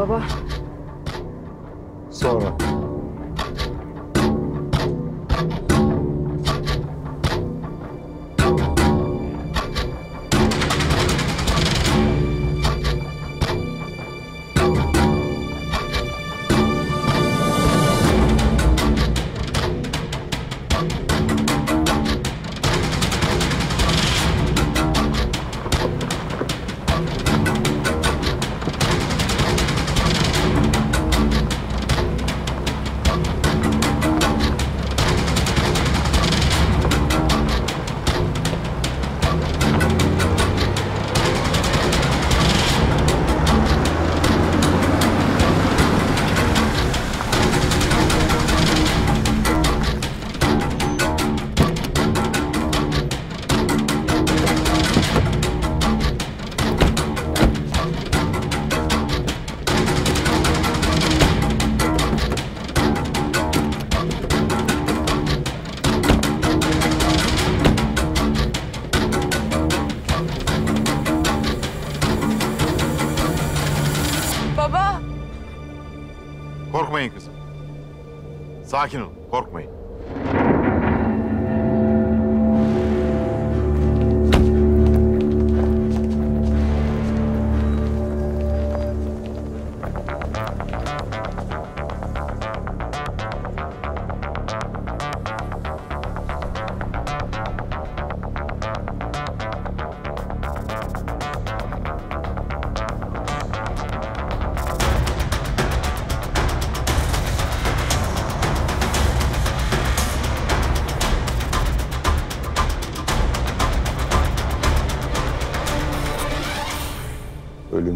baba? Sonra. Korkmayın kızım. Sakin olun, korkmayın.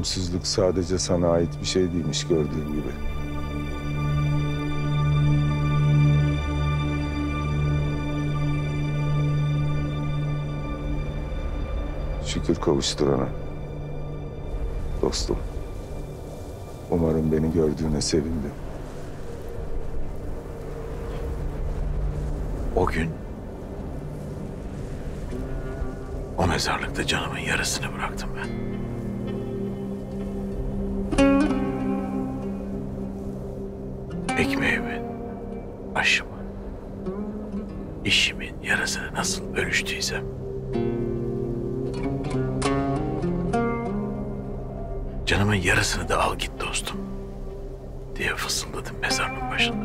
Ölümsüzlük sadece sana ait bir şey değilmiş gördüğün gibi. Şükür kavuşturana. Dostum. Umarım beni gördüğüne sevindi. O gün o mezarlıkta canımın yarısını bıraktım ben. Ekmeğimin, aşımın, işimin yarısını nasıl bölüştüysem canımın yarısını da al git dostum diye fısıldadım mezarlığın başında.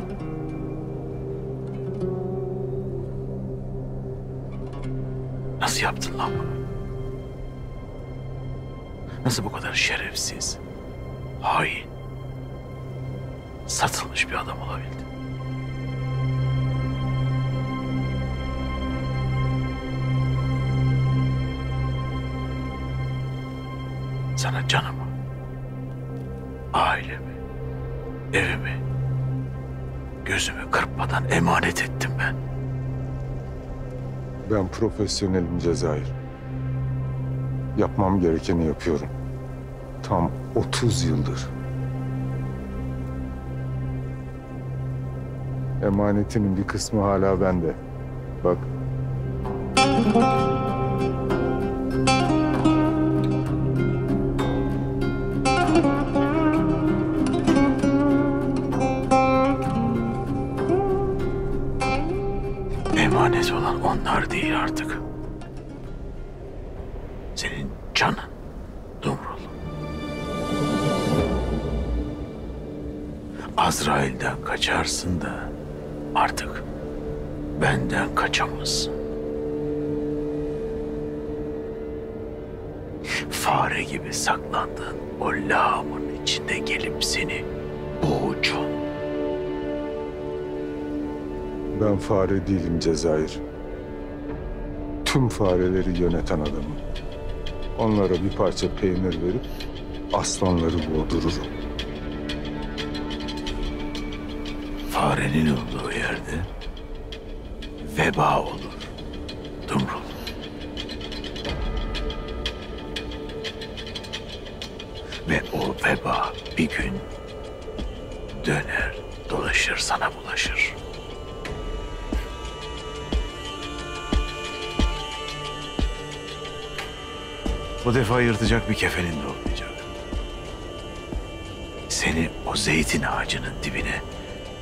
Nasıl yaptın lan bunu? Nasıl bu kadar şerefsiz, hain, satılmış bir adam olabildin? Sana canımı, ailemi, evimi, gözümü kırpmadan emanet ettim ben. Ben profesyonelim Cezayir. Yapmam gerekeni yapıyorum. Tam 30 yıldır. Emanetinin bir kısmı hala bende. Bak. Emanet olan onlar değil artık. Senin canın Dumrul. Azrail'den kaçarsın da artık benden kaçamazsın. Fare gibi saklandığın o lağımın içinde gelip seni boğacağım. Ben fare değilim Cezayir. Tüm fareleri yöneten adamım. Onlara bir parça peynir verip aslanları boğdururum. Farenin olduğu veba olur. Dumrul. Ve o veba bir gün döner, dolaşır sana bulaşır. Bu defa yırtacak bir kefenin de olmayacak. Seni o zeytin ağacının dibine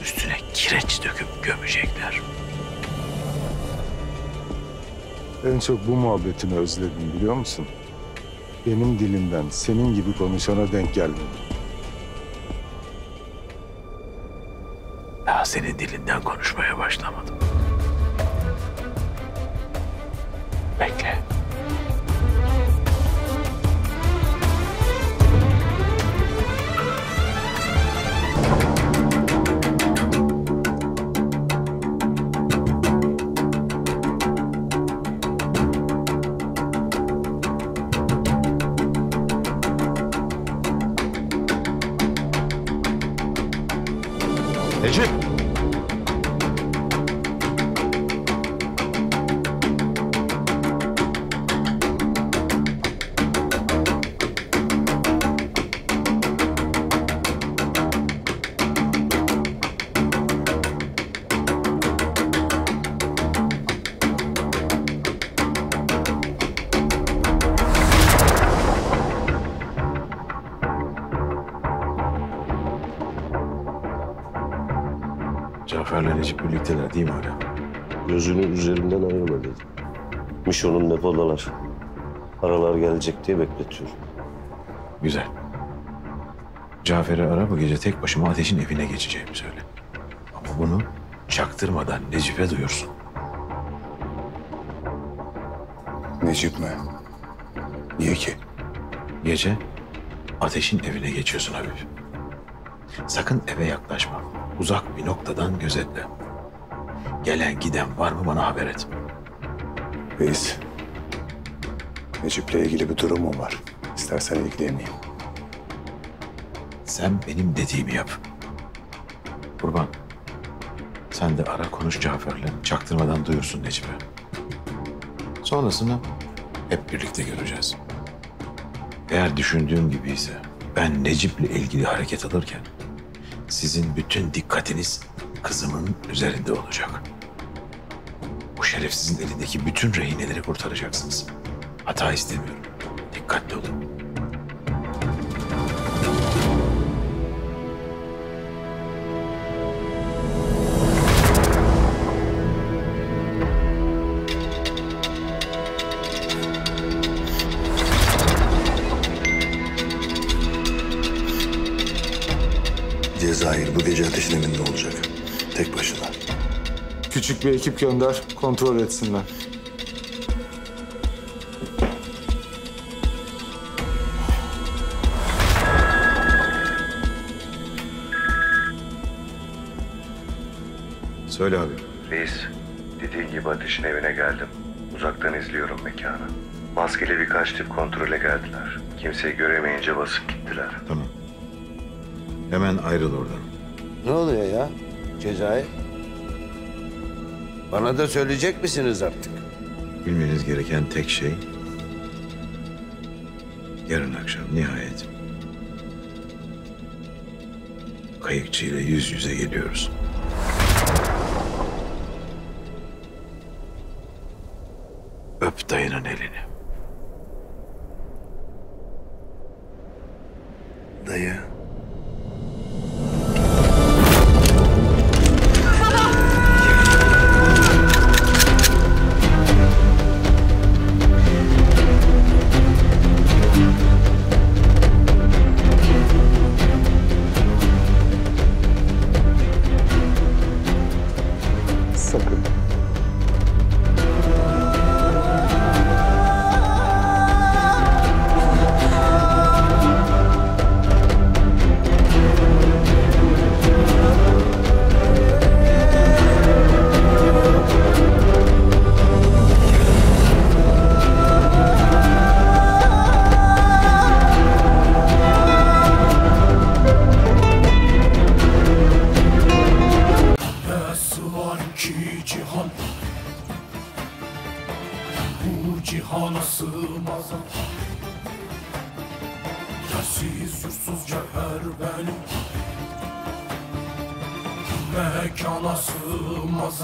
üstüne kireç döküp gömecekler. En çok bu muhabbetini özledim biliyor musun? Benim dilimden senin gibi konuşana denk gelmedim. Daha senin dilinden konuşmaya başlamadım. Bekle. Necip! Birlikteler değil mi hala? Gözünü üzerinden ayırma dedi. Mişon'un depodalar. Aralar gelecek diye bekletiyor. Güzel. Cafer'i ara bu gece tek başıma ateşin evine geçeceğimi söyle. Ama bunu çaktırmadan Necip'e duyursun. Necip mi? Niye ki? Gece ateşin evine geçiyorsun Habib. Sakın eve yaklaşma. Uzak bir noktadan gözetle. Gelen giden var mı bana haber et. Reis. Necip'le ilgili bir durumum var. İstersen ilgileneyim. Sen benim dediğimi yap. Kurban. Sen de ara konuş Cafer'le. Çaktırmadan duyursun Necip'e. Sonrasını hep birlikte göreceğiz. Eğer düşündüğüm gibi ise ben Necip'le ilgili hareket alırken sizin bütün dikkatiniz kızımın üzerinde olacak. Bu şerefsizin elindeki bütün rehineleri kurtaracaksınız. Hata istemiyorum. Dikkatli olun. Cezayir bu gece ateşin olacak. Tek başına. Küçük bir ekip gönder, kontrol etsinler. Söyle abi. Reis, dediğin gibi ateşin evine geldim. Uzaktan izliyorum mekanı. Maskeli birkaç tip kontrole geldiler. Kimseyi göremeyince basıp gittiler. Tamam. Hemen ayrıl oradan. Ne oluyor ya Cezayir? Bana da söyleyecek misiniz artık? Bilmeniz gereken tek şey... Yarın akşam nihayet... Kayıkçı ile yüz yüze geliyoruz. Öp dayının elini. Dayı. Var ki cihan. Bu cihana sığmaz. Yersiz yursuz cevher benim. Mekana sığmaz